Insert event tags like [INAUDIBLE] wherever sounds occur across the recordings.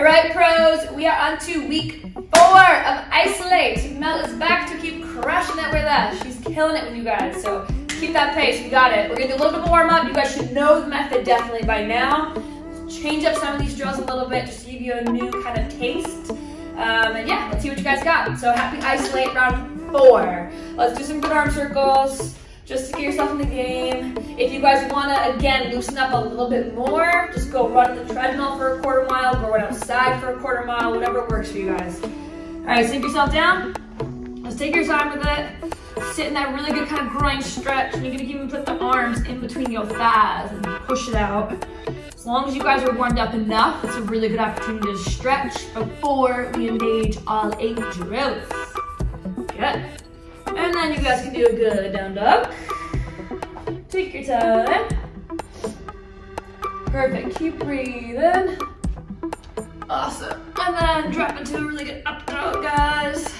All right, pros, we are on to week four of ISOL8. Mel is back to keep crushing it with us. She's killing it with you guys, so keep that pace. We got it. We're gonna do a little bit of warm up. You guys should know the method definitely by now. Change up some of these drills a little bit just to give you a new kind of taste. Um, and yeah, let's see what you guys got. So happy ISOL8 round four. Let's do some good arm circles just to get yourself in the game. If you guys wanna, again, loosen up a little bit more, just go run the treadmill for a quarter mile, go run outside for a quarter mile, whatever works for you guys. All right, sink yourself down. Let's take your time with it. Sit in that really good kind of groin stretch. And you're gonna even put the arms in between your thighs and push it out. As long as you guys are warmed up enough, it's a really good opportunity to stretch before we engage all eight drills. Good. And then you guys can do a good down dog. Take your time. Perfect, keep breathing. Awesome. And then drop into a really good up dog, guys.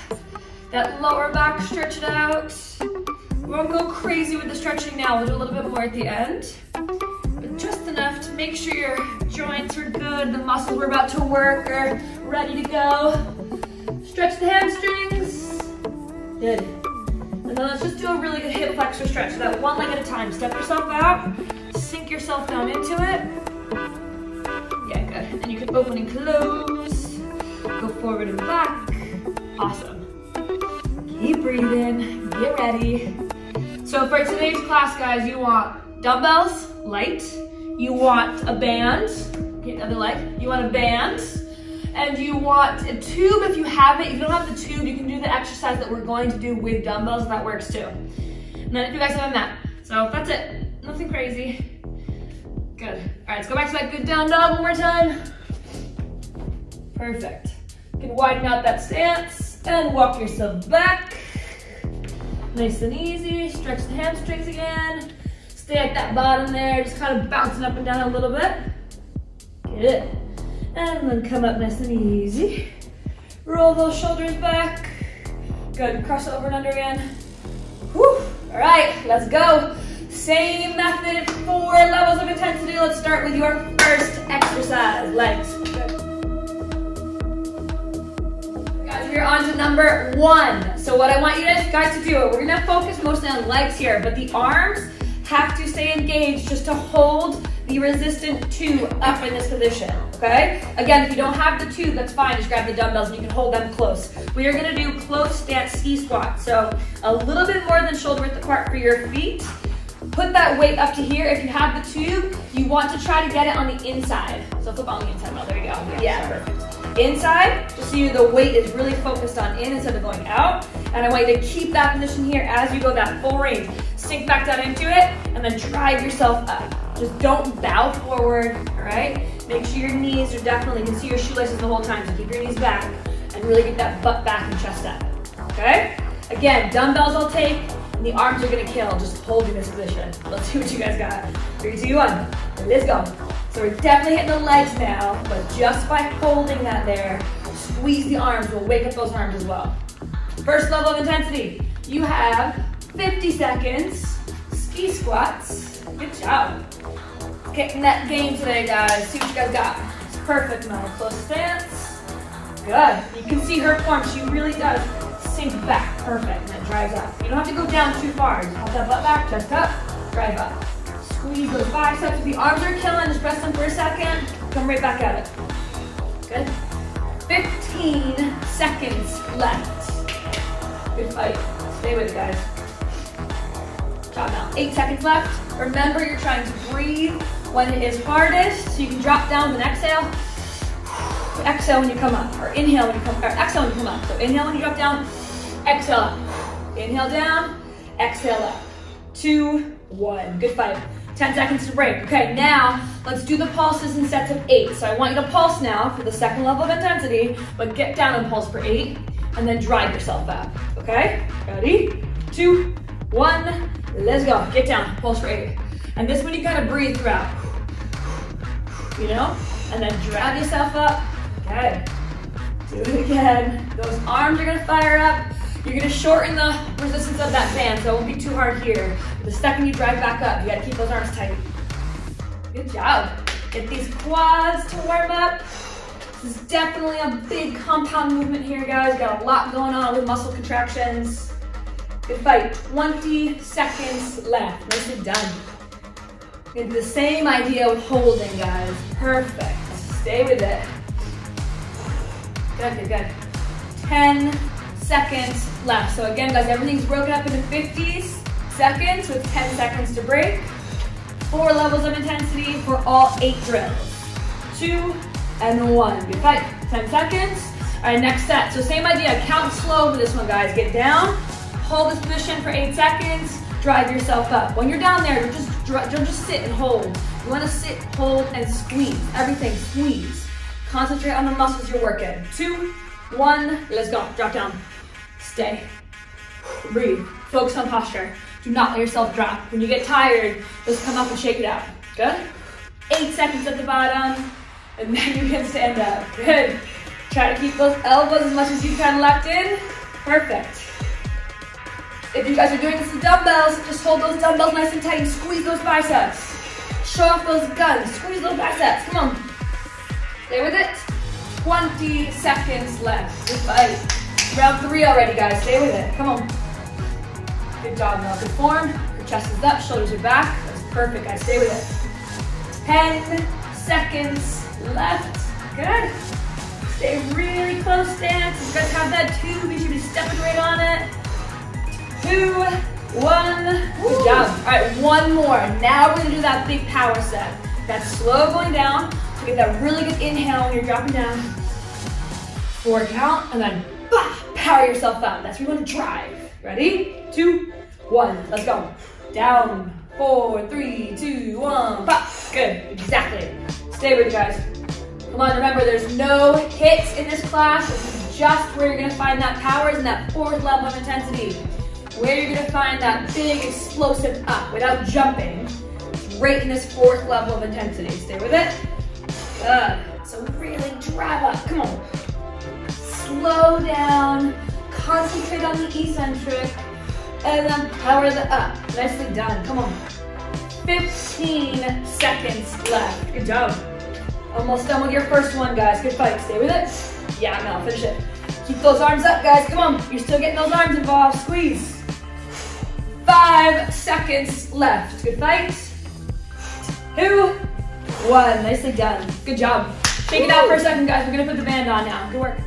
That lower back, stretch it out. We won't go crazy with the stretching now. We'll do a little bit more at the end. But just enough to make sure your joints are good, the muscles we're about to work are ready to go. Stretch the hamstrings. Good. And then let's just do a really good hip flexor stretch. So that one leg at a time. Step yourself out, sink yourself down into it. Yeah, good. And you can open and close. Go forward and back. Awesome. Keep breathing, get ready. So for today's class, guys, you want dumbbells, light. You want a band, okay, other leg. You want a band and you want a tube if you have it. If you don't have the tube, you can do the exercise that we're going to do with dumbbells, that works too. And then if you guys have a mat. So that's it, nothing crazy. Good. All right, let's go back to that good down dog one more time. Perfect. You can widen out that stance and walk yourself back. Nice and easy, stretch the hamstrings again. Stay at that bottom there, just kind of bouncing up and down a little bit. Good. Um, and then come up nice and easy. Roll those shoulders back. Good, cross over and under again. Whew. All right, let's go. Same method, four levels of intensity. Let's start with your first exercise, legs. Guys, we're on to number one. So what I want you guys to do, we're gonna focus mostly on legs here, but the arms have to stay engaged just to hold the resistance tube up in this position, okay? Again, if you don't have the tube, that's fine. Just grab the dumbbells and you can hold them close. We are gonna do close stance ski squat. So a little bit more than shoulder width apart for your feet. Put that weight up to here. If you have the tube, you want to try to get it on the inside. So flip on the inside, well, there you go. Yeah, yeah perfect. Inside, just so you the weight is really focused on in instead of going out. And I want you to keep that position here as you go that full range. Sink back down into it, and then drive yourself up. Just don't bow forward, all right? Make sure your knees are definitely, you can see your shoelaces the whole time, so keep your knees back and really get that butt back and chest up, okay? Again, dumbbells I'll take, and the arms are gonna kill, just holding this position. Let's see what you guys got. Three, two, one, let's go. So we're definitely hitting the legs now, but just by holding that there, squeeze the arms, we'll wake up those arms as well. First level of intensity, you have 50 seconds, ski squats. Good job. Getting that game today, guys. See what you guys got. It's perfect, Mel. Close stance. Good. You can see her form. She really does sink back. Perfect. And then drives up. You don't have to go down too far. Just hold that butt back, chest up, drive up. Squeeze those biceps. If the arms are killing, just rest them for a second. Come right back at it. Good. 15 seconds left. Good fight. Stay with it, guys. Job now. Eight seconds left. Remember, you're trying to breathe when it is hardest. So you can drop down with an exhale. Exhale when you come up, or inhale when you come, or exhale when you come up. So inhale when you drop down, exhale up. Inhale down, exhale up. Two, one. Good fight. 10 seconds to break. Okay, now let's do the pulses in sets of eight. So I want you to pulse now for the second level of intensity, but get down and pulse for eight, and then drive yourself up. Okay? Ready? Two, one, let's go. Get down, pulse for eight. And this one you of breathe throughout. You know? And then drag yourself up. Okay. Do it again. Those arms are gonna fire up. You're gonna shorten the resistance of that band, so it won't be too hard here. The second you drive back up, you gotta keep those arms tight. Good job. Get these quads to warm up. This is definitely a big compound movement here, guys. Got a lot going on with muscle contractions. Good fight. 20 seconds left. Nicely done. Do the same idea of holding, guys. Perfect. Stay with it. Good, good, good. 10 seconds left. So again, guys, everything's broken up into 50s seconds with 10 seconds to break. Four levels of intensity for all eight drills. Two and one. Good fight. 10 seconds. All right, next set. So same idea. Count slow for this one, guys. Get down, hold this position for eight seconds, drive yourself up. When you're down there, you're just don't just sit and hold. You want to sit, hold, and squeeze. Everything, squeeze. Concentrate on the muscles you're working. Two, one, let's go. Drop down. Stay. Breathe. Focus on posture. Do not let yourself drop. When you get tired, just come up and shake it out. Good? Eight seconds at the bottom, and [LAUGHS] then you can stand up. Good. Try to keep those elbows as much as you can locked in. Perfect. If you guys are doing this with dumbbells, just hold those dumbbells nice and tight and squeeze those biceps. Show off those guns, squeeze those biceps, come on. Stay with it. 20 seconds left, good fight. Round three already, guys, stay with it, come on. Good job, now good form. Your chest is up, shoulders are back. That's perfect, guys, stay with it. 10 seconds left, good. Stay really close stance. You guys have that tube, you should be stepping right on it two, one. Good job. All right, one more. Now we're gonna do that big power set. That's slow going down. So get that really good inhale when you're dropping down. Four count, and then bah, power yourself up. That's what you wanna drive. Ready? Two, one, let's go. Down, four, three, two, one, pop. Good, exactly. Stay with you guys. Come on, remember there's no hits in this class. This is just where you're gonna find that power is in that fourth level of intensity where you're gonna find that big explosive up without jumping, right in this fourth level of intensity. Stay with it. Good. So really drive up, come on. Slow down, concentrate on the eccentric, and then power the up. Nicely done, come on. 15 seconds left, good job. Almost done with your first one, guys. Good fight, stay with it. Yeah, no, finish it. Keep those arms up, guys, come on. You're still getting those arms involved, squeeze. Five seconds left. Good fight. Two, one. Nicely done. Good job. Shake it out for a second, guys. We're gonna put the band on now. Good work.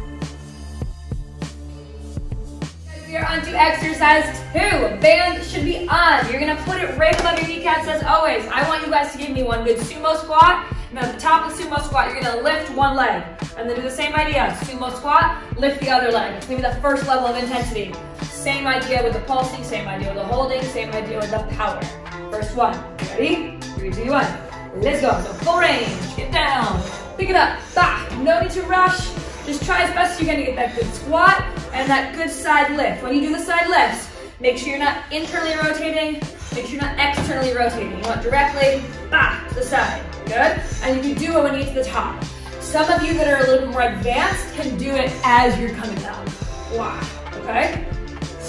We are on to exercise two. Band should be on. You're gonna put it right above your kneecaps as always. I want you guys to give me one good sumo squat. And at the top of the sumo squat, you're gonna lift one leg. And then do the same idea. Sumo squat, lift the other leg. It's gonna be the first level of intensity. Same idea with the pulsing, same idea with the holding, same idea with the power. First one, ready? Three, two, one. Let's go. So full range, get down, pick it up, back. No need to rush. Just try as best you can to get that good squat and that good side lift. When you do the side lifts, make sure you're not internally rotating, make sure you're not externally rotating. You want directly to the side, good? And you can do it when you get to the top. Some of you that are a little bit more advanced can do it as you're coming up. Wow, okay?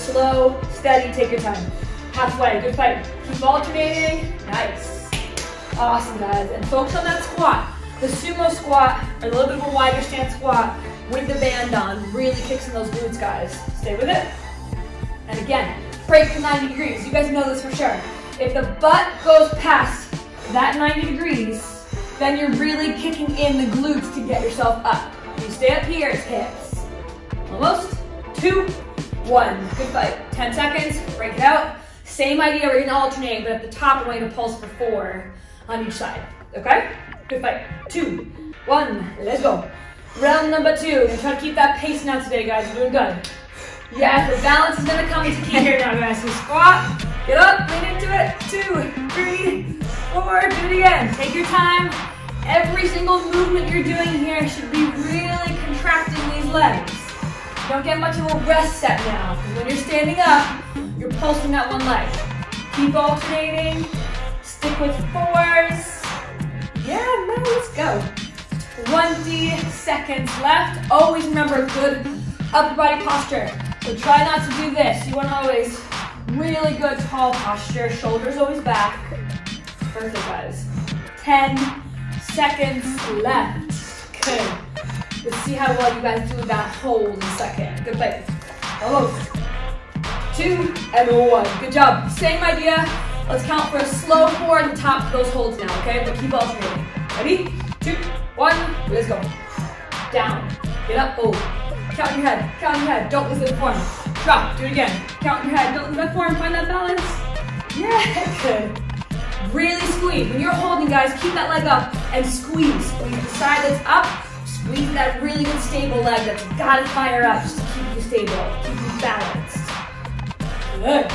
Slow, steady, take your time. Halfway, good fight. Keep alternating, nice. Awesome, guys. And focus on that squat. The sumo squat, or a little bit of a wider stance squat with the band on, really kicks in those glutes, guys. Stay with it. And again, break the 90 degrees. You guys know this for sure. If the butt goes past that 90 degrees, then you're really kicking in the glutes to get yourself up. You stay up here, hips. Almost. Two, one. Good fight. 10 seconds, break it out. Same idea, we're gonna alternate, but at the top, we're going to pulse for four on each side, okay? Good fight. Two, one, let's go. Round number two. Gonna try to keep that pace now today, guys. You're doing good. Yes, the balance is gonna come into here now, guys. So squat, get up, lean into it. Two, three, four, do it again. Take your time. Every single movement you're doing here should be really contracting these legs. Don't get much of a rest set now. When you're standing up, you're pulsing that one leg. Keep alternating. Stick with fours. Yeah, now let's go. 20 seconds left. Always remember good upper body posture. So try not to do this. You want to always really good tall posture. Shoulders always back. Perfect, guys. 10 seconds left. Good. Let's see how well you guys do that hold in a second. Good fight. Almost. Two and one. Good job. Same idea. Let's count for a slow four the top of those holds now, okay? But keep alternating. Ready? Two, one, let's go. Down. Get up. Oh. Count your head. Count your head. Don't lose the form. Drop. Do it again. Count your head. Don't lose that form. Find that balance. Yeah, good. [LAUGHS] Really squeeze. When you're holding, guys, keep that leg up and squeeze. When you decide that's up, squeeze that really good stable leg that's got to fire up just to keep you stable, keep you balanced. Good.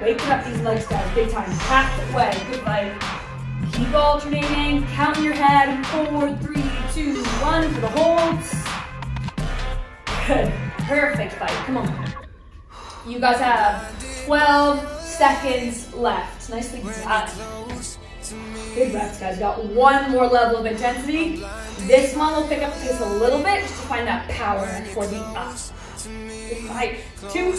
Waking up these legs, guys, big time. Half the way, Good fight. Keep alternating. Count your head. Four, three, two, one for the holds. Good. Perfect fight. Come on. You guys have 12 seconds left. Nice Nicely done. Good reps, guys. Got one more level of intensity. This one will pick up the pace a little bit just to find that power for the up. Fight. Two,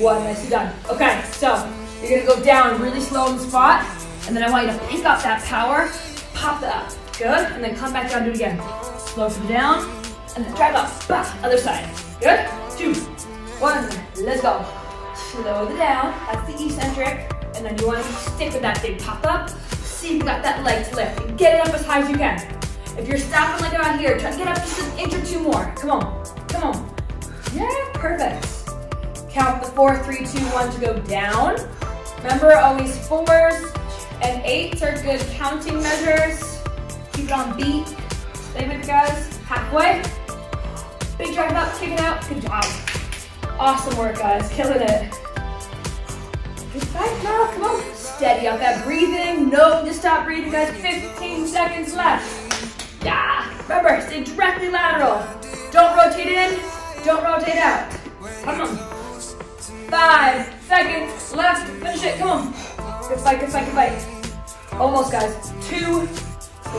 one. Nicely done. Okay, so you're gonna go down really slow in the spot, and then I want you to pick up that power, pop that up. Good, and then come back down, do it again. Slow from down, and then drive up. Bah, other side. Good? Two, one, let's go. Slow it down, that's the eccentric. And then you want to stick with that big pop up. See if you got that leg to lift. Get it up as high as you can. If you're stopping like around here, try to get up just an inch or two more. Come on, come on. Yeah, perfect. Count the four, three, two, one to go down. Remember, always fours and eights are good counting measures. Keep it on beat. Stay with guys. Halfway. Big drive up, kick it out. Good job. Awesome work, guys. Killing it. Good back now. Come on. Steady up that breathing. No just stop breathing, guys. 15 seconds left. Yeah. Remember, stay directly lateral. Don't rotate in. Don't rotate out. Come on. Five seconds left. Finish it. Come on. Good fight, good fight, good fight. Almost, guys. Two,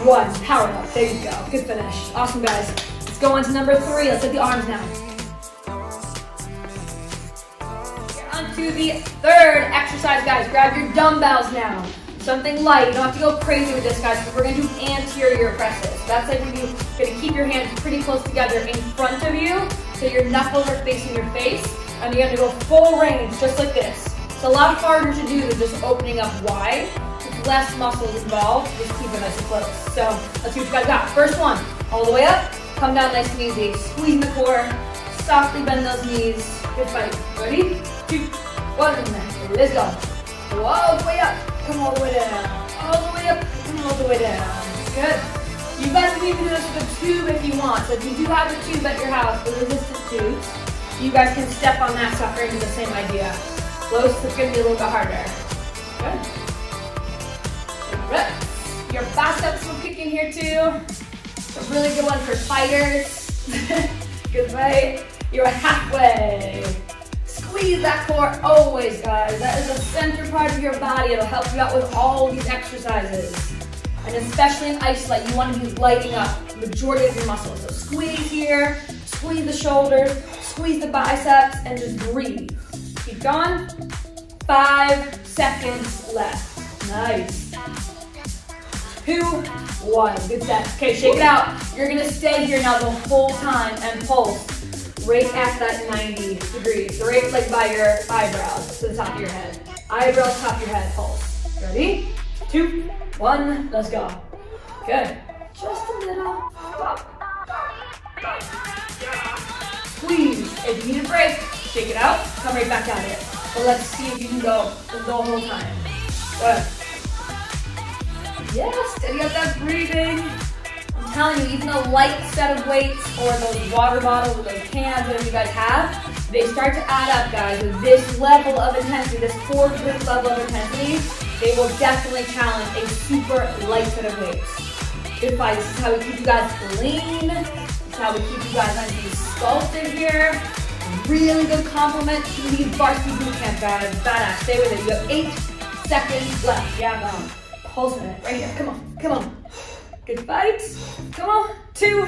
one. Power up. There you go. Good finish. Awesome, guys. Let's go on to number three. Let's hit the arms now. On to the third exercise, guys. Grab your dumbbells now. Something light. You don't have to go crazy with this, guys, because we're going to do anterior presses. That's like you're going to keep your hands pretty close together in front of you, so your knuckles are facing your face, and you're going to go full range, just like this. It's a lot harder to do than just opening up wide. There's less muscles involved. Just keep it nice and close. So let's see what you guys got. First one, all the way up. Come down nice and easy. Squeeze the core. Softly bend those knees. Good fight. Ready? Two, one, let's go. All the way up. Come all the way down. All the way up. Come all the way down. Good. You guys can even do this with a tube if you want. So if you do have a tube at your house, the resistance tube, you guys can step on that sucker and do the same idea. Close, it's gonna be a little bit harder. Good. Reps. Your biceps will kick in here too. A really good one for fighters. [LAUGHS] good fight. You're halfway. Squeeze that core always, guys. That is the center part of your body. It'll help you out with all these exercises. And especially in ISOL8, you want to be lighting up the majority of your muscles. So squeeze here, squeeze the shoulders, squeeze the biceps, and just breathe. Keep going. Five seconds left. Nice. Two, one. Good set. Okay, shake it out. You're gonna stay here now the whole time and pulse right at that 90 degrees, right like by your eyebrows to the top of your head. Eyebrows, top of your head, pulse. Ready? Two, one, let's go. Good. Just a little. Pop. Squeeze. If you need a break, shake it out, come right back at it. But let's see if you can go the whole time. Good. Yeah, steady up that breathing. Telling you, even a light set of weights or those water bottles or those cans, whatever you guys have, they start to add up, guys. With this level of intensity, this four group level of intensity, they will definitely challenge a super light set of weights. Good fight. This is how we keep you guys lean. This is how we keep you guys nice and sculpted here. Really good compliment to the varsity boot camp, guys. Badass. Stay with it. You have eight seconds left. Yeah, go. Pulsing it right here. Come on. Come on. Good fight. Come on. Two,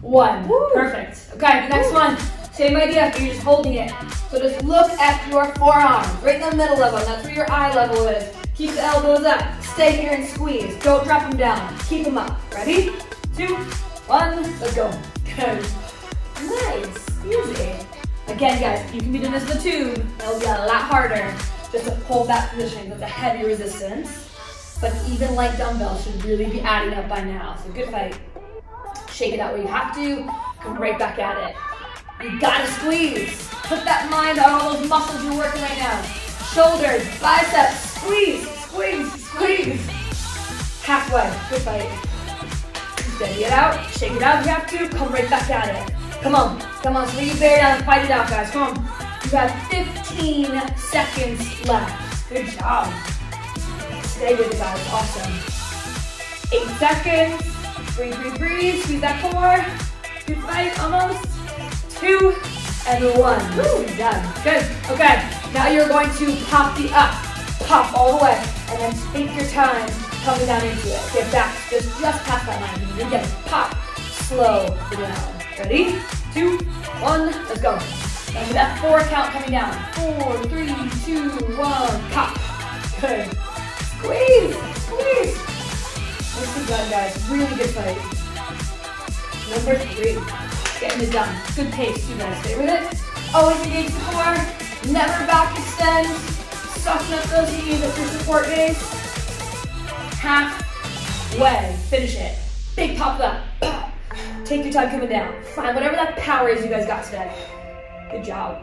one. Woo. Perfect. Okay, the next Woo. one. Same idea. You're just holding it. So just look at your forearms, right in the middle of them. That's where your eye level is. Keep the elbows up. Stay here and squeeze. Don't drop them down. Keep them up. Ready? Two, one, let's go. Good. Nice, easy. Again, guys, you can be doing this in the tube. It'll be a lot harder just to hold that position. That's a heavy resistance. But even light dumbbells should really be adding up by now. So good fight. Shake it out where you have to. Come right back at it. You gotta squeeze. Put that mind on all those muscles you're working right now. Shoulders, biceps, squeeze, squeeze, squeeze. Halfway, good fight. Steady it out, shake it out if you have to, come right back at it. Come on, come on, you bear down fight it out, guys, come on. You have 15 seconds left. Good job. Stay with it, guys, awesome. Eight seconds, breathe, breathe, breathe, squeeze that core. Good fight, almost. Two, and one. Woo, done. Good, okay. Now you're going to pop the up, pop all the way, and then take your time coming down into it. Get back, just, just past that line. Again, pop, slow down. Ready? Two, one, let's go. And with that four count coming down. Four, three, two, one, pop. Good. Squeeze, squeeze. Done, guys. Really good fight. Number three, getting it done. Good pace, you guys. Stay with it. Always engage the core. Never back extend. Soften up those knees at your support base halfway. Finish it. Big pop up. Take your time coming down. Find whatever that power is you guys got today. Good job.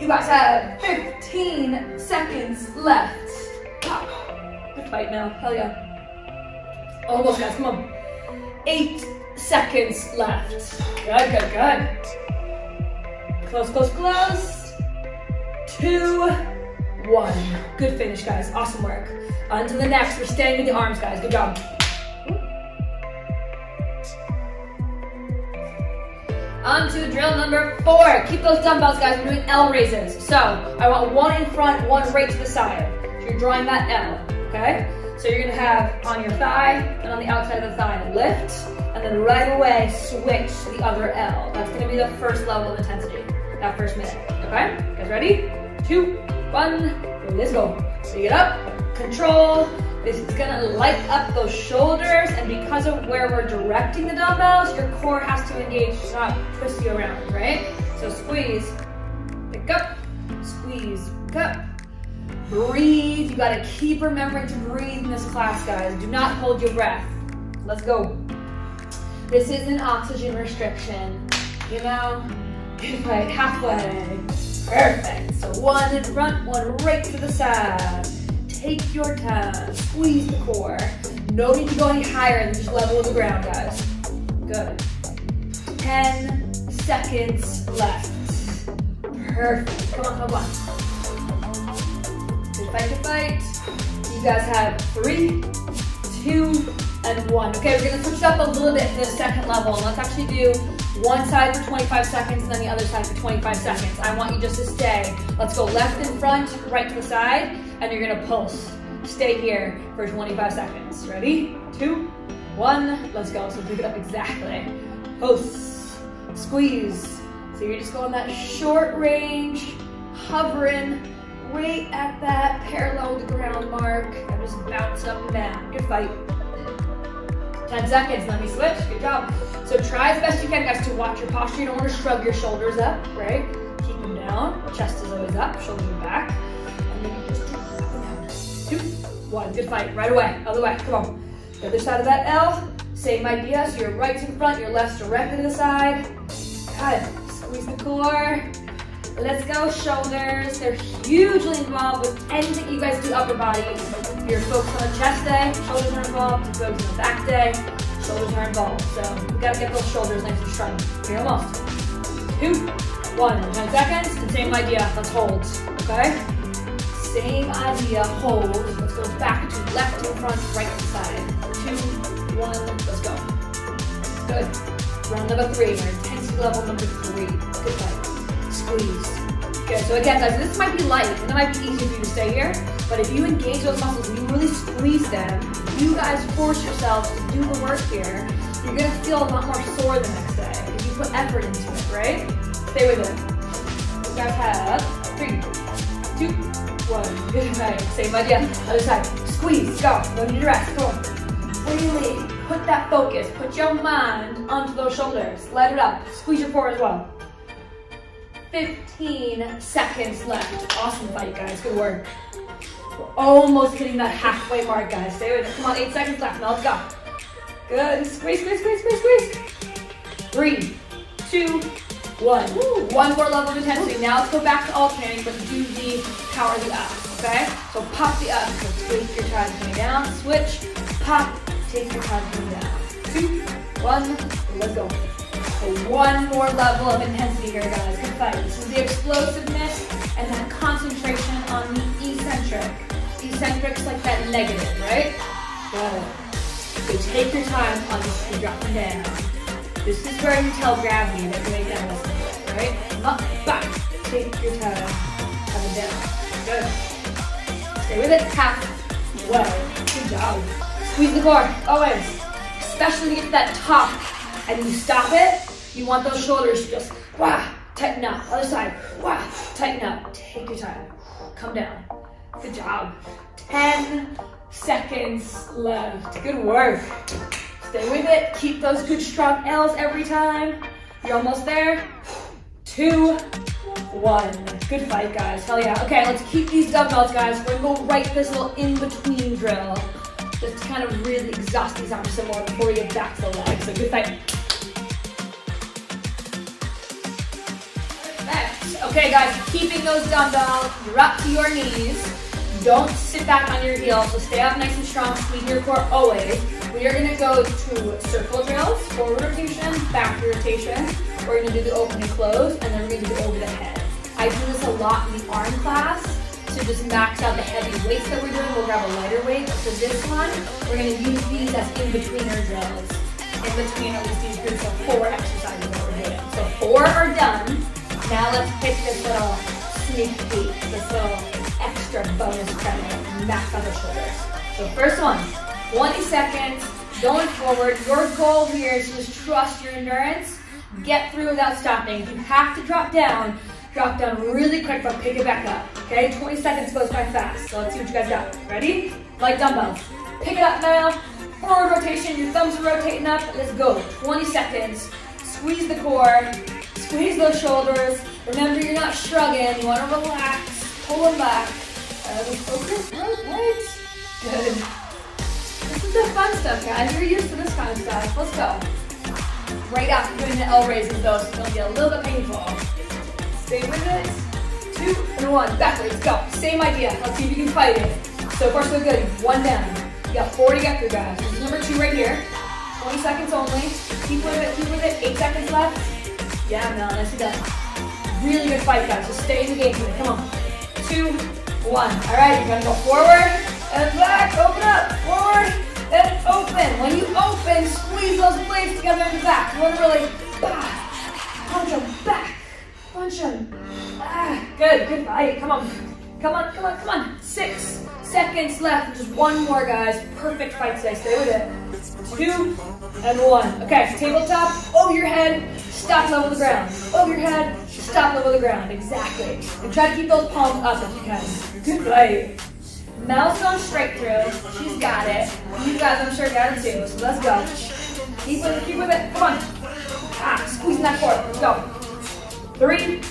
You guys have 15 seconds left. Good fight now. Hell yeah. Oh, Almost, guys. Come on. Eight seconds left. Good, good, good. Close, close, close. Two, one. Good finish, guys. Awesome work. Uh, on to the next. We're staying with the arms, guys. Good job. On to drill number four. Keep those dumbbells, guys. We're doing L raises. So I want one in front, one right to the side. You're drawing that L, okay? So you're gonna have on your thigh and on the outside of the thigh, lift, and then right away switch to the other L. That's gonna be the first level of intensity, that first minute, okay? You guys ready? Two, one, let's go. So you get up, control. This is gonna light up those shoulders, and because of where we're directing the dumbbells, your core has to engage, not twist you around, right? So squeeze, pick up, squeeze, pick up. Breathe, you gotta keep remembering to breathe in this class, guys. Do not hold your breath. Let's go. This is an oxygen restriction, you know? Good right, halfway. Perfect. So one in front, one right to the side. Take your time, squeeze the core. No need to go any higher than just level with the ground, guys. Good. 10 seconds left. Perfect. Come on, come on. Fight, to fight. You guys have three, two, and one. Okay, we're gonna switch up a little bit to the second level. Let's actually do one side for 25 seconds and then the other side for 25 seconds. I want you just to stay. Let's go left in front, right to the side and you're gonna pulse. Stay here for 25 seconds. Ready? Two, one, let's go. So pick it up exactly. Pulse, squeeze. So you're just going that short range, hovering right at that parallel the ground mark, and just bounce up and down. Good fight. 10 seconds, let me switch, good job. So try as best you can, guys, to watch your posture. You don't want to shrug your shoulders up, right? Keep them down, chest is always up, shoulders back. And then you just two, one. Good fight. Right away. Other way. Come on. The other side of that L. Same idea. So your right's in front, your left's directly to the side. Good. Squeeze the core. Let's go. Shoulders. They're hugely involved with anything you guys do upper body. If you're focused on the chest day, shoulders are involved. You're focused on the back day, shoulders are involved. So we gotta get those shoulders nice and strong. Here almost. Two, one. Ten seconds. And same idea. Let's hold. Okay? Same idea, hold. Let's go back to left to front, right side. Two, one, let's go. Good. Round number three, our intensity level number three. Good fight. Squeeze. Good, so again guys, this might be light, and it might be easy for you to stay here, but if you engage those muscles and you really squeeze them, you guys force yourselves to do the work here, you're gonna feel a lot more sore the next day if you put effort into it, right? Stay with it. You guys have three, two, one. [LAUGHS] Good night. Same idea. Other side. Squeeze. Go. No need to rest. Go. Really put that focus, put your mind onto those shoulders. Let it up. Squeeze your core as well. 15 seconds left. Awesome fight, guys. Good work. We're almost hitting that halfway mark, guys. Stay with it. Come on, eight seconds left. Now let's go. Good. Squeeze, squeeze, squeeze, squeeze, squeeze. Three, two, one. One more level of intensity. Now let's go back to alternating, but do the power the up, okay? So pop the up. So take your time coming down. Switch, pop, take your time coming down. Two, one, let's go. So one more level of intensity here, guys. Good fight. This is the explosiveness and that concentration on the eccentric. Eccentric's like that negative, right? Good. So take your time on this dropping down. This is where you tell gravity that you ain't gonna listen to it, right? Up, back. Take your time. Coming down. Good. Stay with it. Half. Well. Good job. Squeeze the core. Always. Especially to that top. And you stop it, you want those shoulders just, wah, tighten up. Other side, wah, tighten up. Take your time. Come down. Good job. 10 seconds left. Good work. Stay with it. Keep those good strong L's every time. You're almost there. Two, one. Good fight, guys. Hell yeah. Okay, let's keep these dumbbells, guys. We're gonna go right this little in-between drill. Just to kind of really exhaust these arms some more before we get back to the legs. So good fight. Okay, guys, keeping those dumbbells, you're up to your knees. Don't sit back on your heels, so stay up nice and strong, squeeze your core always. We are gonna go to circle drills, forward rotation, back rotation. We're gonna do the open and close, and then we're gonna do over the head. I do this a lot in the arm class to just max out the heavy weights that we're doing. We'll grab a lighter weight. For this one, we're gonna use these as in-betweener drills. In between at least these groups of four exercises that we're doing. So four are done. Now let's hit this little sneak peek, this little extra bonus treadmill, max out the shoulders. So first one, 20 seconds, going forward. Your goal here is to just trust your endurance, get through without stopping. If you have to drop down, drop down really quick, but pick it back up. Okay, 20 seconds goes by fast. So let's see what you guys got. Ready? Like dumbbells. Pick it up now. Forward rotation, your thumbs are rotating up. Let's go. 20 seconds. Squeeze the core. Squeeze those shoulders. Remember, you're not shrugging. You want to relax. Pull them back. Uh, focus. Right. Good. This is the fun stuff, guys. You're used to this kind of stuff. Let's go. Right after doing the L raises, though, so it's gonna be a little bit painful. Stay with it. Two and one. Backwards. Go. Same idea. Let's see if you can fight it. So far, so good. One down. You got four to get through, guys. This is number two right here. 20 seconds only. Keep with it. Keep with it. Eight seconds left. Yeah, Mel. Nicely done. Really good fight, guys. So stay in the game. Come on. Two, one. All right. You're gonna go forward and back. Open up. Forward and open. When you open, squeeze those blades together in the back. You want to really bah, punch them back. Punch them. Ah, good, good fight. Come on. Come on, come on, come on. Six seconds left. Just one more, guys. Perfect fight today. Stay with it. Two and one. Okay, tabletop, over your head, stop level the ground. Over your head, stop level the ground. Exactly. And try to keep those palms up if you can. Good fight. Mel's going straight through. She's got it. You guys, I'm sure, got it too. So let's go. Keep with it. Keep with it. Come on. Ah, squeezing that core. Let's go. Three,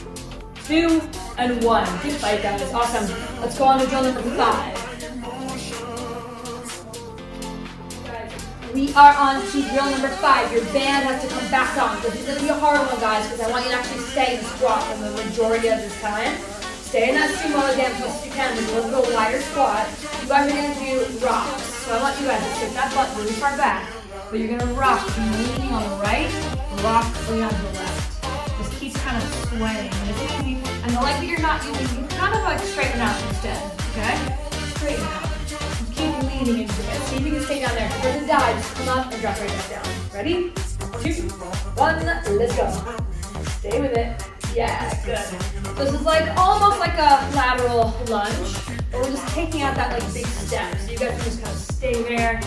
two, and one. Good fight, guys. Awesome. Let's go on to drill number five. We are on to drill number five. Your band has to come back on. This is going to be a hard one, guys, because I want you to actually stay in the squat for the majority of this time. Stay in that sumo as as you can. We're going to go wider squat. You guys are going to do rocks. So I want you guys to stick that butt really far back. But you're going to rock, leaning on the right, rock, lean on the left. Just keep kind of swaying. And the leg that you're not using, you kind of like straighten out instead. Okay? Straighten out. See if you can stay down there. To die, just come up and drop right back down. Ready? Two, one, let's go. Stay with it. Yeah, good. This is like almost like a lateral lunge, but we're just taking out that like big step. So you guys can just kind of stay there,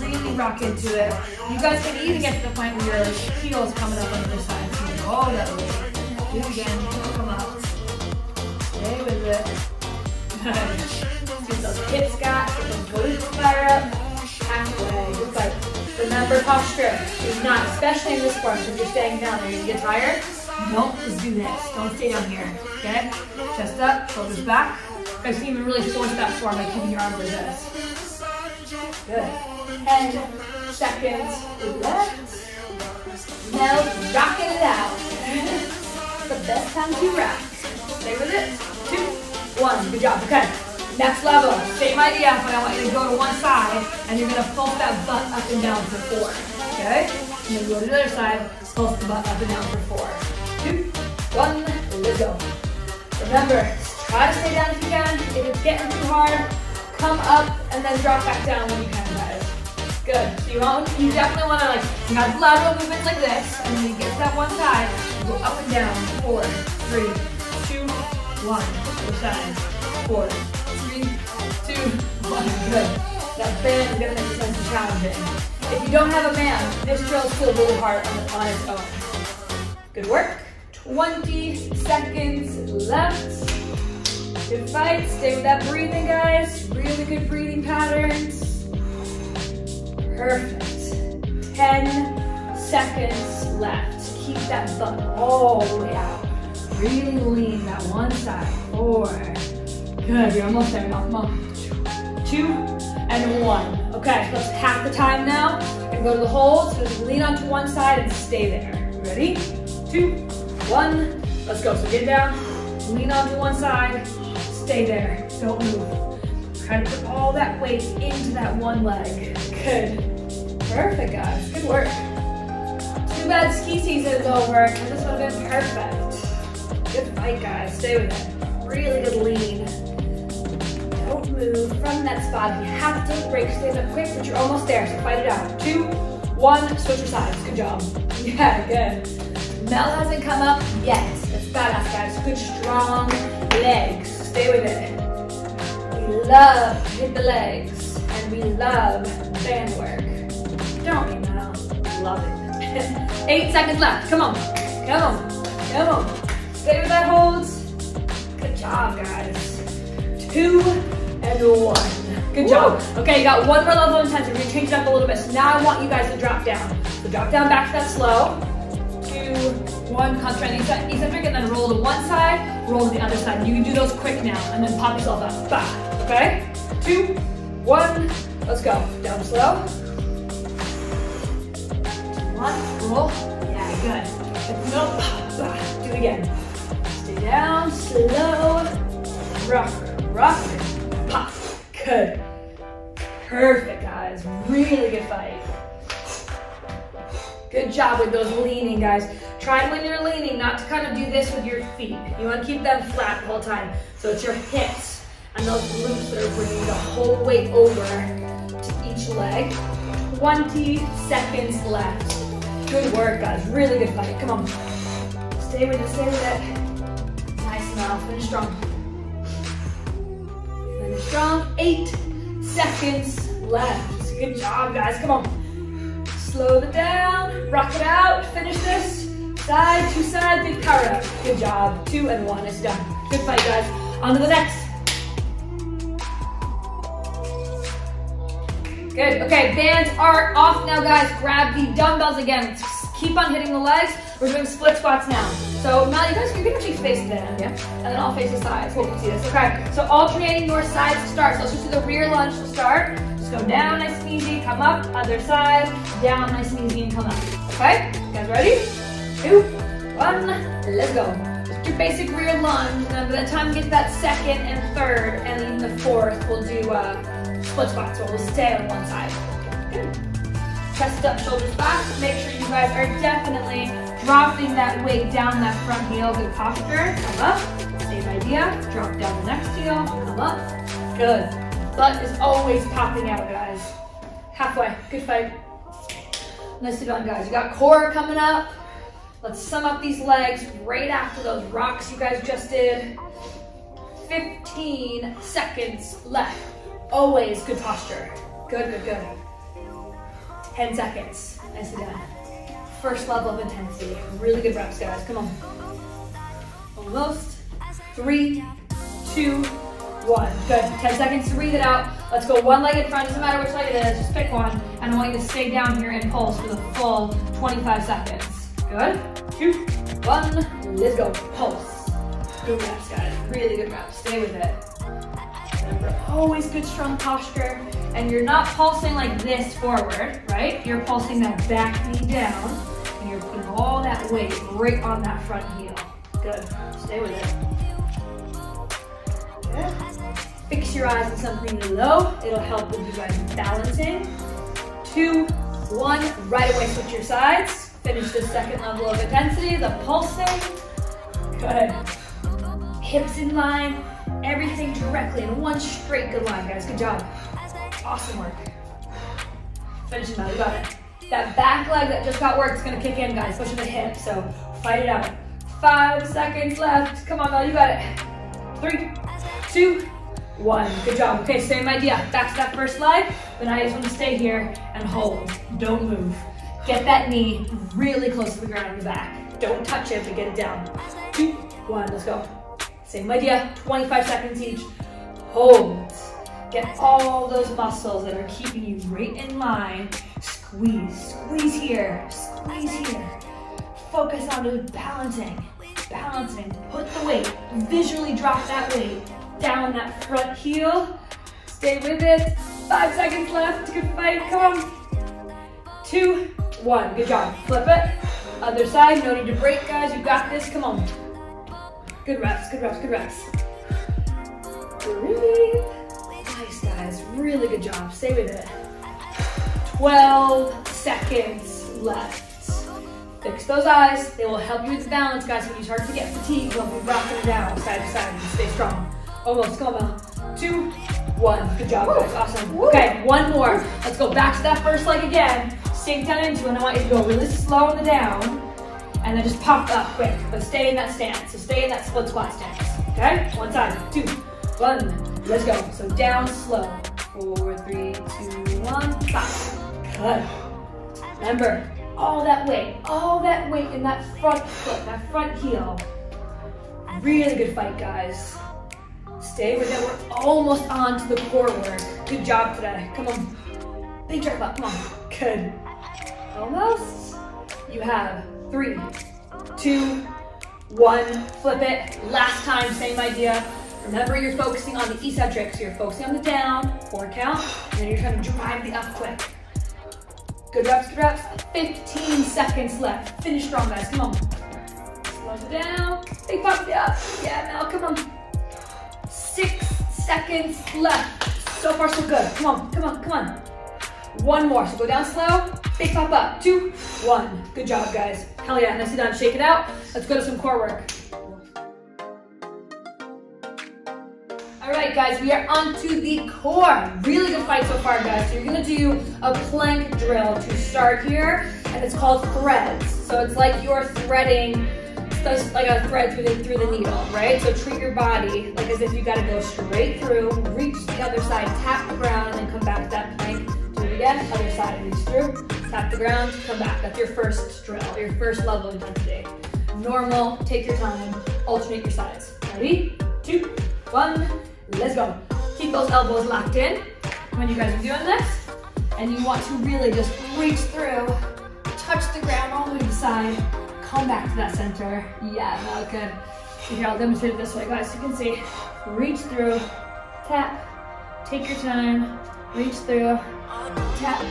really rock into it. You guys can even get to the point where your heel is coming up on the side. All that way. Do it again. Come up. Stay with it. Get those hips got. Get those glutes fire up. Halfway. Good fight. Remember posture is not, especially in this form, if you're staying down there, you get tired. Don't just do this. Don't stay down here, okay? Chest up, shoulders back. You guys can even really force that form by keeping your arms like this. Good. 10 seconds left. Now rocking it out. [LAUGHS] the best time to rock. Stay with it. Two, one. Good job. Okay. Next level. Same idea, but I want you to go to one side and you're gonna pulse that butt up and down for four. Okay? And then go to the other side, pulse the butt up and down for four. Two, one, let's go. Remember, try to stay down if you can. If it's getting too hard, come up and then drop back down when you can, guys. Good. So you want, you definitely want to like, have lateral movements like this, and then you get to that one side, go up and down. Four, three, one. Four, three, two, one. Good. That band is gonna make this nice challenging. If you don't have a band, this drill is still really hard on, on its own. Good work. 20 seconds left. Good fight. Stay with that breathing, guys. Really good breathing patterns. Perfect. 10 seconds left. Keep that butt all the way out. Really lean that one side. Four. Good, you're almost there. Come on. Two and one. Okay, let's half the time now and go to the hold. So just lean onto one side and stay there. Ready? Two, one. Let's go. So get down, lean onto one side, stay there. Don't move. Try to put all that weight into that one leg. Good. Perfect, guys. Good work. Too bad ski season is over, this would have been perfect. Good fight, guys. Stay with it. Really good lean. Don't move from that spot. You have to take breaks. Stand up quick, but you're almost there, so fight it out. Two, one, switch your sides. Good job. [LAUGHS] Yeah, good. Mel hasn't come up yet. That's badass, guys. Good, strong legs. Stay with it. We love hit the legs, and we love band work. Don't we, Mel? Love it. [LAUGHS] Eight seconds left. Come on. Come on. Come on. Stay with that holds. Good job, guys. Two and one. Good job. Okay, you got one more level of intensity. We're gonna change it up a little bit. So now I want you guys to drop down. So drop down back to that slow. Two, one, concentrate on eccentric, and then roll to one side, roll to the other side. You can do those quick now, and then pop yourself up. Back, okay? Two, one, let's go. Down slow. One, roll. Yeah, good. No, back. Do it again. Down, slow. Rock, rock, pop. Good. Perfect, guys. Really good fight. Good job with those leaning, guys. Try when you're leaning not to kind of do this with your feet. You want to keep them flat the whole time. So it's your hips and those glutes that are bringing the whole weight over to each leg. 20 seconds left. Good work, guys. Really good fight. Come on. Stay with it, stay with it. Now. Finish strong. Finish strong. Eight seconds left. Good job, guys. Come on. Slow it down. Rock it out. Finish this. Side to side, big power up. Good job. Two and one is done. Good fight, guys. On to the next. Good. Okay, bands are off now, guys. Grab the dumbbells again. Keep on hitting the legs. We're doing split squats now. So now you guys, you can actually face the band, yeah? And then I'll face the sides. You see this. Okay. So alternating your sides to start. So let's just do the rear lunge to start. Just go down, nice and easy. Come up, other side. Down, nice and easy, and come up. Okay? You guys ready? Two, one, let's go. Just your basic rear lunge. And by the time we get to that second and third, and the fourth, we'll do uh, split squats. So we'll stay on one side. Chest up, shoulders back. Make sure you guys are definitely dropping that weight down that front heel. Good posture. Come up. Same idea. Drop down the next heel. Come up. Good. Butt is always popping out, guys. Halfway. Good fight. Nicely done, guys. You got core coming up. Let's sum up these legs right after those rocks you guys just did. 15 seconds left. Always good posture. Good, good, good. 10 seconds. Nicely done. First level of intensity. Really good reps, guys. Come on. Almost. Three, two, one. Good. 10 seconds to breathe it out. Let's go one leg in front. Doesn't matter which leg it is. Just pick one. And I want you to stay down here and pulse for the full 25 seconds. Good. Two, one. Let's go. Pulse. Good reps, guys. Really good reps. Stay with it. Remember, always good strong posture. And you're not pulsing like this forward, right? You're pulsing that back knee down. And you're putting all that weight right on that front heel. Good. Stay with it. Good. Fix your eyes on something low. It'll help with you guys balancing. Two, one, right away switch your sides. Finish the second level of intensity, the pulsing. Good. Hips in line, everything directly in one straight good line, guys. Good job. Awesome work. Finish it now, you got it. That back leg that just got worked is gonna kick in, guys, especially the hip, so fight it out. Five seconds left. Come on, Mel, you got it. Three, two, one. Good job. Okay, same idea. Back to that first leg, but you just want to stay here and hold. Don't move. Get that knee really close to the ground in the back. Don't touch it, but get it down. Two, one, let's go. Same idea, 25 seconds each. Hold. Get all those muscles that are keeping you right in line. Squeeze, squeeze here, squeeze here. Focus on the balancing, balancing. Put the weight, visually drop that weight down that front heel. Stay with it. Five seconds left. Good fight. Come on. Two, one. Good job. Flip it. Other side. No need to break, guys. You got this. Come on. Good reps. Good reps. Good reps. Breathe. Guys. Really good job. Stay with it. 12 seconds left. Fix those eyes. They will help you with the balance, guys. When you start to get fatigued, don't be rocking down side to side. Stay strong. Almost, come on. Two, one. Good job, guys. Awesome. Okay, one more. Let's go back to that first leg again. Sink down into it, and I want you to go really slow on the down, and then just pop up quick, but stay in that stance. So stay in that split squat stance. Okay? One side. Two, one. Let's go. So down slow. Four, three, two, one. Stop. Good. Remember, all that weight, all that weight in that front foot, that front heel. Really good fight, guys. Stay with it. We're almost on to the core work. Good job today. Come on. Big trip up. Come on. Good. Almost. You have three, two, one. Flip it. Last time, same idea. Remember, you're focusing on the eccentric. So you're focusing on the down, four count, and then you're trying to drive the up quick. Good reps, good reps. 15 seconds left. Finish strong, guys. Come on. Slow it down. Big pop up. Yeah, Mel, come on. Six seconds left. So far, so good. Come on, come on, come on. One more. So go down slow. Big pop up. Two, one. Good job, guys. Hell yeah. Nicely done. Shake it out. Let's go to some core work. Right, guys, we are onto the core. Really good fight so far, guys. So you're gonna do a plank drill to start here, and it's called threads. So it's like you're threading, like a thread through the, through the needle, right? So treat your body like as if you gotta go straight through, reach the other side, tap the ground, and then come back to that plank. Do it again, other side, reach through, tap the ground, come back. That's your first drill, your first level intensity. Normal, take your time, alternate your sides. Ready? Two, one, Let's go. Keep those elbows locked in when you guys are doing this. And you want to really just reach through, touch the ground all the way to the side, come back to that center. Yeah, now good. Here, I'll demonstrate it this way, guys. You can see, reach through, tap, take your time, reach through, tap,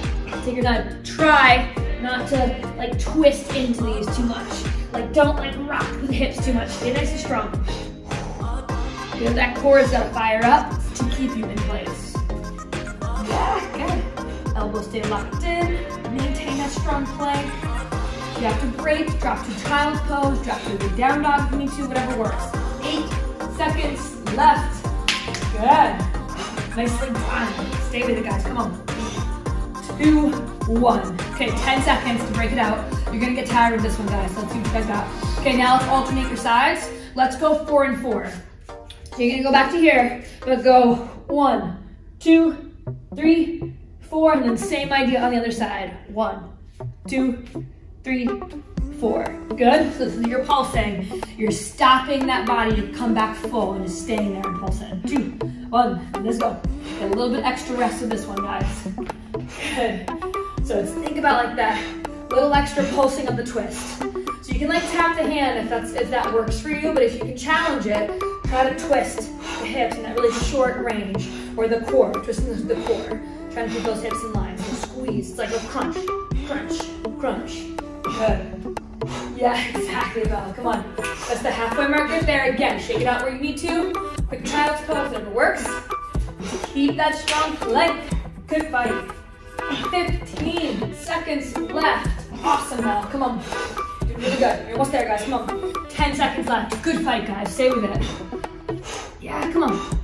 take your time. Try not to like twist into these too much. Like don't like rock the hips too much. Stay nice and strong. You that core is gonna fire up to keep you in place. Yeah, good. Elbows stay locked in. Maintain that strong plank. You have to break, drop to child's pose, drop to the down dog if you need to, whatever works. Eight seconds left. Good. Nicely done. Stay with it, guys. Come on. Two, one. Okay, 10 seconds to break it out. You're gonna get tired of this one, guys. Let's see what you guys got. Okay, now let's alternate your sides. Let's go four and four. You're gonna go back to here, but go one, two, three, four, and then same idea on the other side. One, two, three, four. Good. So this is your pulsing. You're stopping that body to come back full and just staying there and pulsing. Two, one, let's go. Get a little bit extra rest with this one, guys. Good. So let's think about like that little extra pulsing of the twist. You can like tap the hand if that's if that works for you, but if you can challenge it, try to twist the hips in that really short range, or the core, twisting the core, trying to keep those hips in line. So squeeze. It's like a crunch, crunch, crunch. Good. Yeah, [LAUGHS] exactly, Bella. Come on. That's the halfway mark right there. Again, shake it out where you need to. Quick child's pose, if it works. Keep that strong plank. Good fight. 15 seconds left. Awesome now. Come on. Really good. You're almost there, guys. Come on. 10 seconds left. Good fight, guys. Stay with it. Yeah, come on.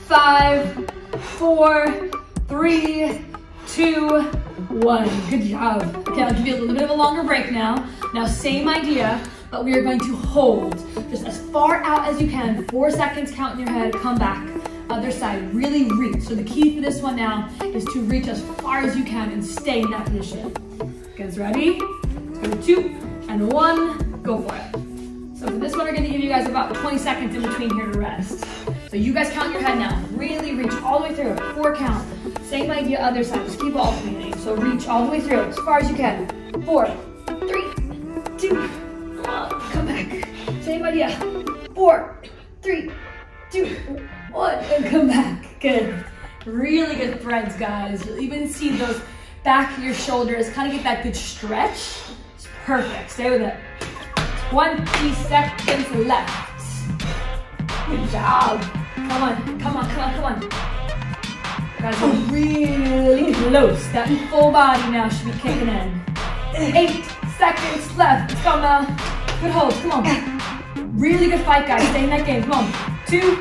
Five, four, three, two, one. Good job. Okay, I'll give you a little bit of a longer break now. Now, same idea, but we are going to hold just as far out as you can. Four seconds, count in your head, come back. Other side, really reach. So the key for this one now is to reach as far as you can and stay in that position. Guys ready? Go two and one, go for it. So for this one, we're gonna give you guys about 20 seconds in between here to rest. So you guys count your head now. Really reach all the way through, four count. Same idea, other side, just keep alternating. So reach all the way through, as far as you can. Four, three, two, come back. Same idea. Four, three, two, one, and come back. Good. Really good threads, guys. You'll even see those back of your shoulders, kind of get that good stretch. Perfect, stay with it. 20 seconds left. Good job. Come on, come on, come on, come on. Guys, we're really close. That full body now should be kicking in. Eight seconds left. Go, Mel. Good hold, come on. Really good fight, guys. Stay in that game. Come on. Two,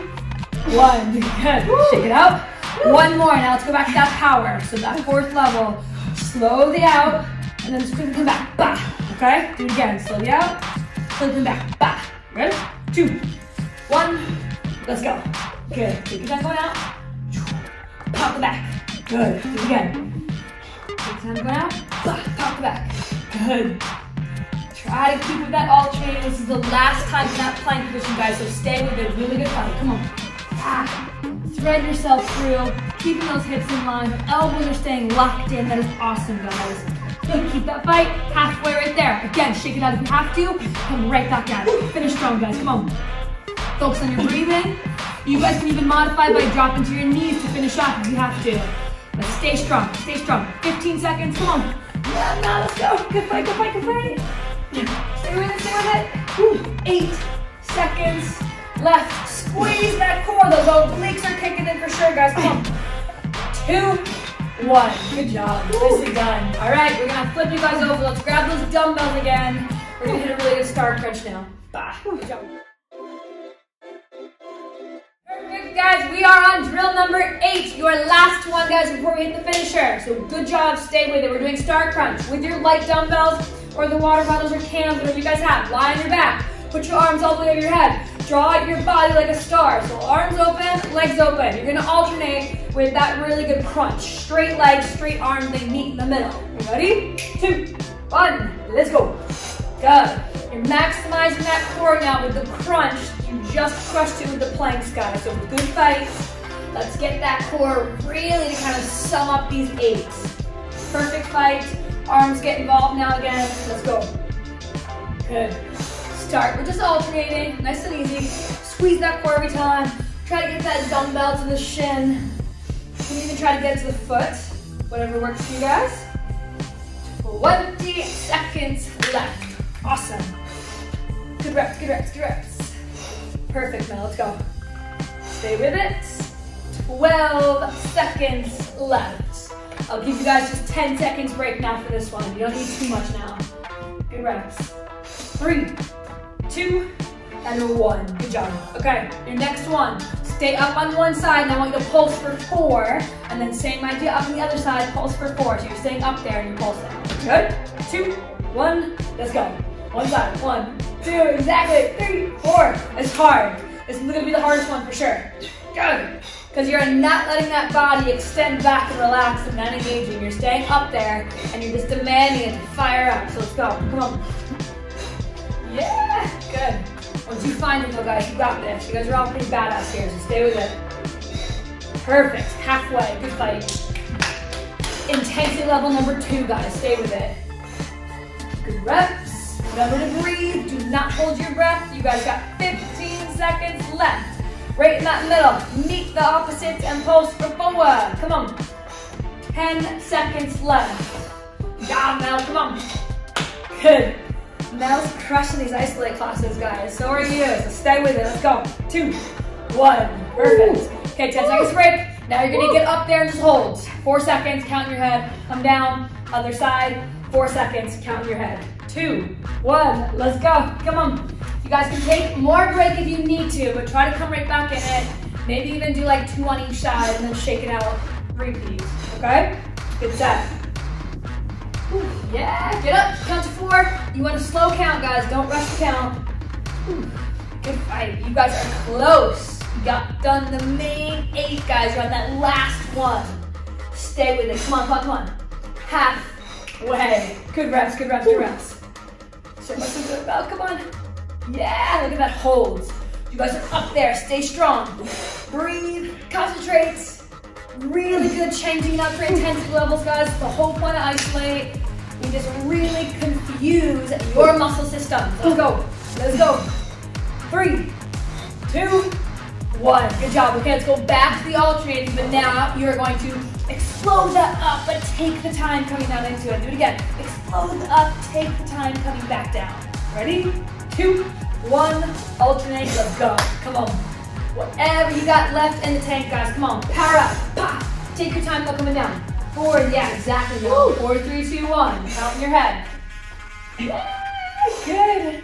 one. Good. Shake it out. One more. Now let's go back to that power. So that fourth level. Slowly out, and then just quickly come back. Bah. Okay? Do it again. Slowly out, slowly back. Bah. Ready? Two, one. Let's go. Good. Keep your going out. Pop the back. Good. Do it again. Take time going out. Pop the back. Good. Try to keep with that alternating. This is the last time in that plank position, guys. So stay with it. Really good fight. Come on. Ah. Thread yourself through, keeping those hips in line. Elbows are staying locked in. That is awesome, guys. Good. Keep that fight halfway right there. Again, shake it out if you have to. Come right back at it. Finish strong, guys. Come on. Focus on your breathing. You guys can even modify by dropping to your knees to finish off if you have to. But stay strong. Stay strong. 15 seconds. Come on. Yeah, now let's go. Good fight. Good fight. Good fight. Stay with it. Stay with it. Eight seconds left. Squeeze that core. Those obliques are kicking in for sure, guys. Come on. Two, one. Good job. Nicely done. All right, we're gonna flip you guys over. Let's grab those dumbbells again. We're gonna hit a really good star crunch now. Bah. Good job. Perfect, guys. We are on drill number eight, your last one, guys, before we hit the finisher. So good job. Stay with it. We're doing star crunch with your light dumbbells or the water bottles or cans, whatever you guys have. Lie on your back. Put your arms all the way over your head. Draw your body like a star. So arms open, legs open. You're gonna alternate with that really good crunch. Straight legs, straight arms, they meet in the middle. You ready? Two, one, let's go. Good. You're maximizing that core now with the crunch. You just crushed it with the planks, guys. So good fight. Let's get that core really to kind of sum up these eights. Perfect fight. Arms get involved now again. Let's go. Good. Start. We're just alternating. Nice and easy. Squeeze that core every time. Try to get that dumbbell to the shin. You can even try to get to the foot. Whatever works for you guys. 20 seconds left. Awesome. Good reps, good reps, good reps. Perfect, Mel, let's go. Stay with it. 12 seconds left. I'll give you guys just 10 seconds break now for this one. You don't need too much now. Good reps. Three, two, and one. Good job. Okay, your next one. Stay up on one side, and I want you to pulse for four, and then same idea up on the other side, pulse for four. So you're staying up there and you're pulsing. Good? Two, one, let's go. One side, one, two, exactly, three, four. It's hard. This is gonna be the hardest one for sure. Good. because you're not letting that body extend back and relax and not engaging. You're staying up there and you're just demanding it to fire up. So let's go. Come on. Yeah, good. Once you find it though, guys, you got this. You guys are all pretty badass here, so stay with it. Perfect. Halfway. Good fight. Intensity level number two, guys. Stay with it. Good reps. Remember to breathe. Do not hold your breath. You guys got 15 seconds left. Right in that middle. Meet the opposites and pulse for forward. Come on. 10 seconds left. Yeah, Mel, come on. Good. Mel's crushing these ISOL8 classes, guys. So are you. So stay with it. Let's go. Two, one. Perfect. Okay, 10 seconds break. Now you're gonna get up there and just hold. Four seconds, count in your head. Come down, other side. Four seconds, count in your head. Two, one, let's go. Come on. You guys can take more break if you need to, but try to come right back in it. Maybe even do like two on each side and then shake it out. Repeat, okay? Good set. Yeah, get up, count to four. You want a slow count, guys. Don't rush the count. Good fight. You guys are close. You got done the main eight, guys. You're on that last one. Stay with it. Come on, come on, come on. Halfway. Good reps, good reps, good reps. Come on. Yeah, look at that hold. You guys are up there. Stay strong. Breathe. Concentrate. Really good changing up for intensity levels, guys. The whole point of ISOL8, we just really confuse your muscle system. Let's go. Let's go. Three, two, one. Good job. Okay, let's go back to the alternating, but now you're going to explode that up, but take the time coming down into it. Do it again. Explode up, take the time coming back down. Ready? two, one, alternate, let's go. Come on. Whatever you got left in the tank, guys, come on. Power up, pop. Take your time, though, coming down. Four, yeah, exactly. Now. Four, three, two, one. Count in your head. Good.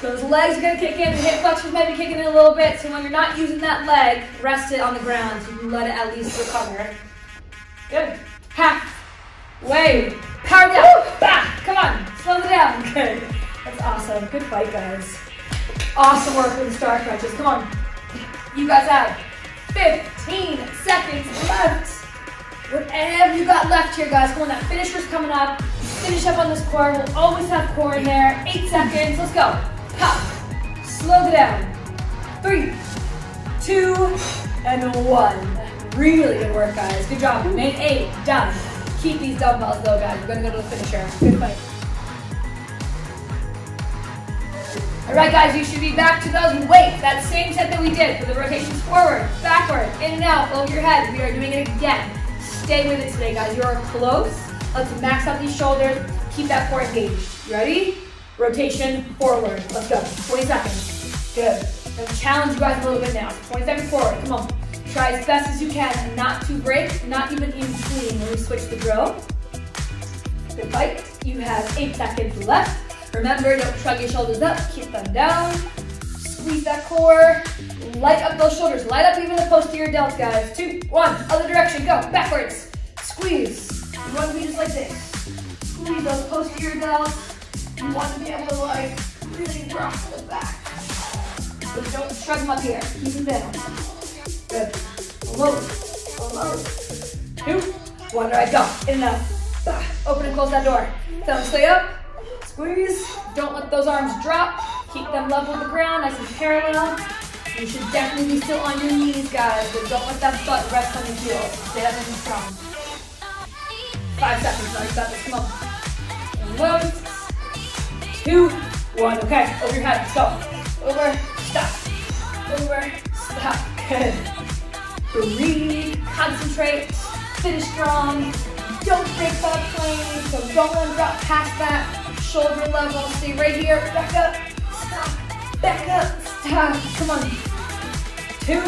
Those legs are gonna kick in. The hip flexors might be kicking in a little bit. So when you're not using that leg, rest it on the ground so you can let it at least recover. Good. Half. Way. Power down. Back. Come on. Slow it down. [LAUGHS] Good. That's awesome. Good fight, guys. Awesome work with the star crunches. Come on. You guys have 15 seconds left. Whatever you got left here, guys. Come on, that finisher's coming up. Finish up on this core. We'll always have core in there. Eight seconds. Let's go. Pop. Slow it down. Three, two, and one. Really good work, guys. Good job. Main eight. Done. Keep these dumbbells, though, guys. We're going to go to the finisher. Good fight. All right, guys, you should be back to those weights. That same set that we did for the rotations forward, backward, in and out, over your head. We are doing it again. Stay with it today, guys. You are close. Let's max out these shoulders. Keep that core engaged. Ready? Rotation forward. Let's go. 20 seconds. Good. Let's challenge you guys a little bit now. 20 seconds forward. Come on. Try as best as you can not to break, not even in between when we switch the drill. Good fight. You have eight seconds left. Remember, don't shrug your shoulders up, keep them down. Squeeze that core. Light up those shoulders. Light up even the posterior delts, guys. Two, one, other direction, go. Backwards. Squeeze. You want to be just like this. Squeeze those posterior delts. You want to be able to like really rock the back. But don't shrug them up here. Keep them down. Good. Almost. Almost. Two, one. All right, go. In and out. Open and close that door. Thumb stay up. Squeeze. Don't let those arms drop. Keep them level with the ground, nice and parallel. You should definitely be still on your knees, guys, but don't let that butt rest on your heels. Stay up and strong. Five seconds, you got come on. One, two, one. Okay, over your head, go. Over, stop. Over, stop. Good. Breathe, concentrate, finish strong. Don't break that plane, so don't let them drop past that shoulder level. Stay right here. Back up. Stop. Back up. Stop. Come on. Two.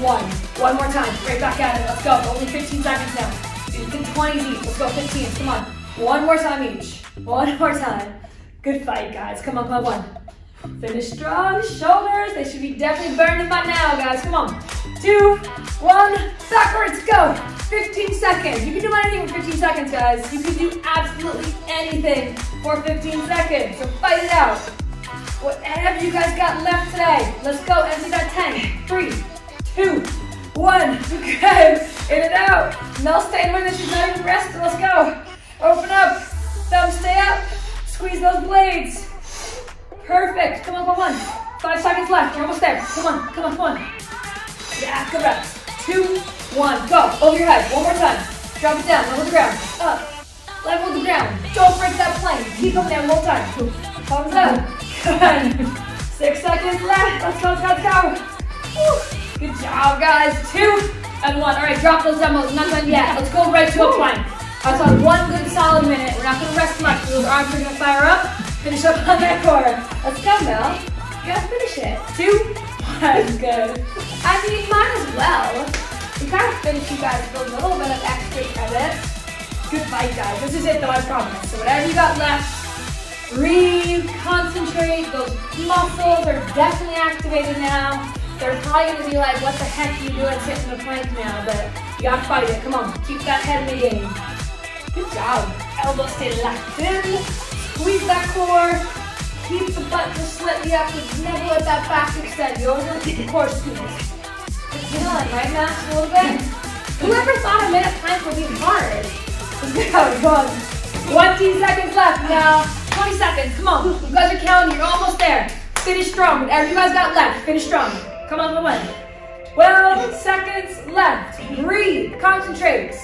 One. One more time. Right back at it. Let's go. Only 15 seconds now. Do the 20s each. Let's go 15. Come on. One more time each. One [LAUGHS] more time. Good fight, guys. Come on, come on. Finish strong. Shoulders. They should be definitely burning by now, guys. Come on. Two, one, backwards, go. 15 seconds. You can do anything for 15 seconds, guys. You can do absolutely anything for 15 seconds. So fight it out. Whatever you guys got left today, let's go. Empty that tank. Three, two, one. [LAUGHS] Good. In and out. Mel staying with it. She's not even resting. Let's go. Open up. Thumbs stay up. Squeeze those blades. Perfect. Come on, come on. Five seconds left. You're almost there. Come on, come on, come on. Yeah, good reps. Two, one, go. Over your head. One more time. Drop it down. Level the ground. Up. Level the ground. Don't break that plane. Keep coming down one more time. Thumbs up. Good. Six seconds left. Let's go, let's go, let's go. Woo. Good job, guys. Two and one. All right, drop those dumbbells. Not done yet. Let's go right to a plank. I saw one good solid minute. We're not gonna rest much. Those arms are gonna fire up. Finish up on that core. Let's go, Mel. You gotta finish it. Two, one, good. I mean, might as well. We kind of finish you guys with a little bit of extra credit. Good fight, guys. This is it, though, I promise. So whatever you got left, breathe, concentrate. Those muscles are definitely activated now. They're probably gonna be like, what the heck are you doing sitting in the plank now? But you gotta fight it. Come on, keep that head in the game. Good job. Elbows stay locked in. Squeeze that core. Keep the butt just slightly up. Never let that back extend. You always want to keep the core squeezed. Good feeling, right, Max? A little bit? Whoever thought a minute plank would be hard? Let's. Go on. 20 seconds left now. 20 seconds. Come on. You guys are counting. You're almost there. Finish strong. Whatever you guys got left, finish strong. Come on, come on. 12 seconds left. Breathe. Concentrate.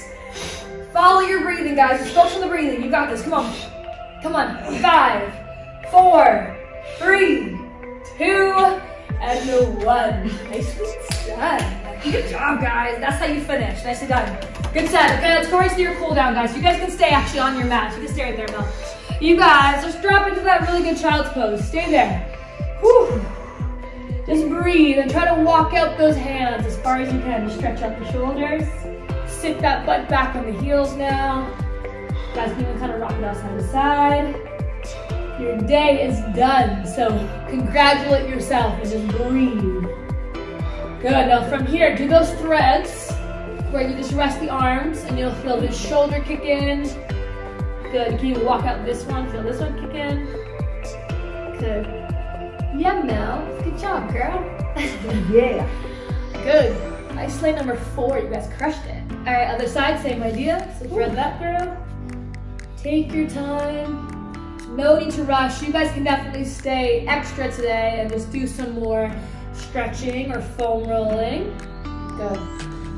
Follow your breathing, guys. Just focus on the breathing. You got this. Come on. Come on. Five, four, three, two, and one. Nicely done. Good job, guys. That's how you finish. Nicely done. Good set. Okay, let's go right to your cool down, guys. You guys can stay actually on your mat. You can stay right there, Mel. You guys, just drop into that really good child's pose. Stay there. Whew. Just breathe and try to walk out those hands as far as you can. Stretch out the shoulders sit that butt back on the heels now. You guys can even kind of rock it out side to side. Your day is done, so congratulate yourself and just breathe. Good, now from here, do those threads where you just rest the arms and you'll feel the shoulder kick in. Good, can you walk out this one, feel this one kick in. Good. Yeah, Mel, good job, girl. [LAUGHS] yeah. Good. Nice lay number four, you guys crushed it. All right, other side, same idea. So thread that through. Take your time. No need to rush. You guys can definitely stay extra today and just do some more stretching or foam rolling. Good.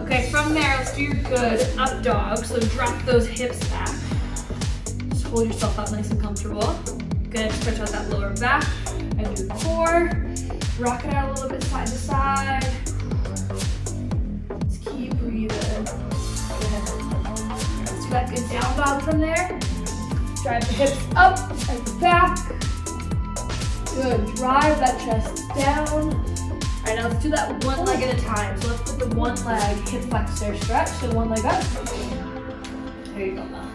Okay, from there, let's do your good up dog. So drop those hips back. Just hold yourself up nice and comfortable. Good, stretch out that lower back and your core. Rock it out a little bit side to side. Keep breathing. Good. Let's do that good down dog from there. Drive the hips up and back. Good, drive that chest down. All right, now let's do that one leg at a time. So let's put the one leg hip flexor stretch. So one leg up. There you go, now.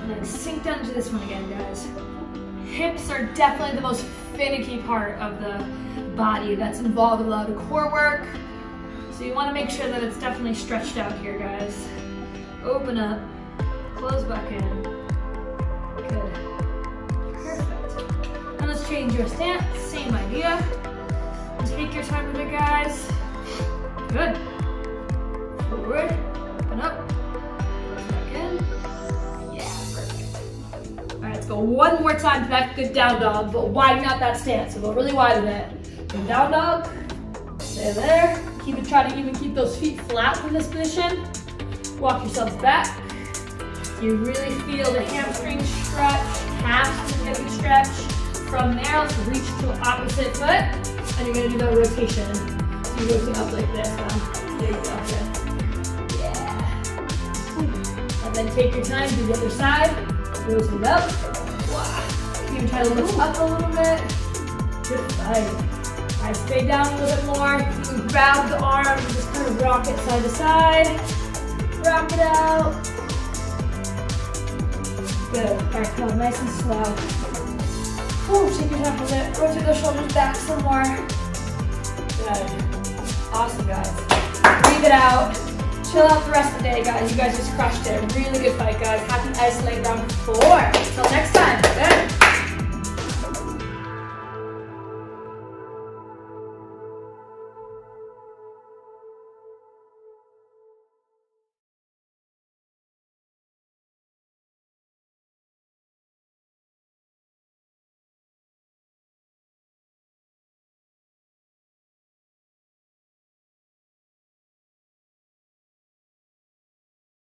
And then sink down to this one again, guys. Hips are definitely the most finicky part of the body that's involved with a lot of core work. So you want to make sure that it's definitely stretched out here, guys. Open up. Close back in. Good. Perfect. Now let's change your stance. Same idea. Take your time with it, guys. Good. Forward. Open up. Back in. Yeah, perfect. All right, let's go one more time to that good down dog, but widen out that stance. So go really wide with it. Good down dog. Stay there. Keep it, try to even keep those feet flat from this position. Walk yourselves back. You really feel the hamstring stretch, hamstring getting stretch. From there, let's reach to opposite foot, and you're gonna do the rotation. So you rotate up like this. Um, there you go. Yeah. And then take your time, do the other side. Rotate up. Wow. You can try to lift up a little bit. Good. All right, stay down a little bit more. You can grab the arm, just kind of rock it side to side. Rock it out. Good. Come on, nice and slow. Ooh, take your time with it. Rotate the shoulders back some more. Good. Awesome, guys. Breathe it out. Chill out the rest of the day, guys. You guys just crushed it. Really good fight, guys. Happy ISOL8 round four. Till next time. Good.